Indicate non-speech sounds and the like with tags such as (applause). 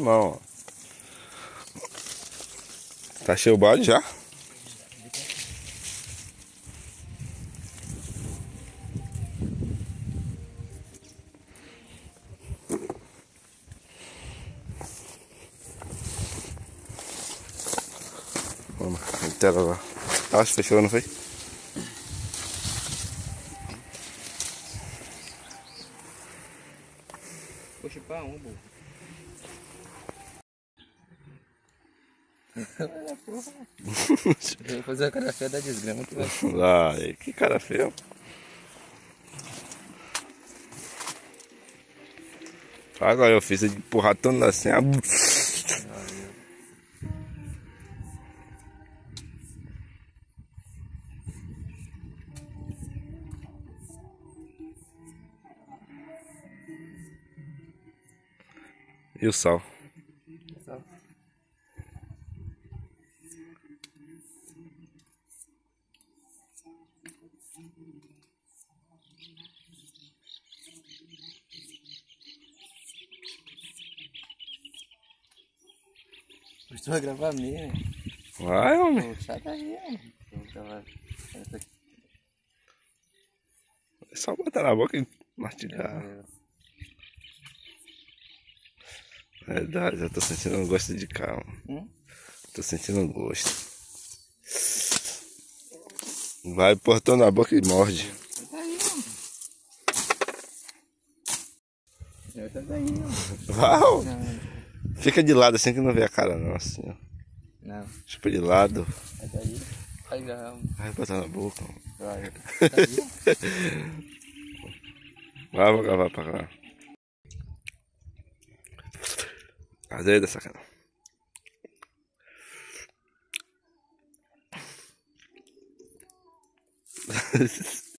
mão, ó. Tá cheio o balde já? Vamos, tela lá. Acho que fechou, não foi? Puxa pra um, burro. Vou fazer a cara feia da desgrama que vai. Ai, que cara feio. Agora eu fiz ele empurrar tanto assim. a- E o sal? Tu vai gravar mesmo. Vai, homem. Sai daí, aqui. É só botar na boca e mastigar. Verdade, eu tô sentindo um gosto de calma. Hum? Tô sentindo um gosto. Vai, portão na boca e morde. Mano. Vai, ó. Fica de lado assim que não vê a cara não, assim, ó. não. Chupa de lado. Sai daí. Gravar. Vai botar na boca. Vai. (laughs) Vai, vou gravar pra cá. Cadê dessa cara? (laughs)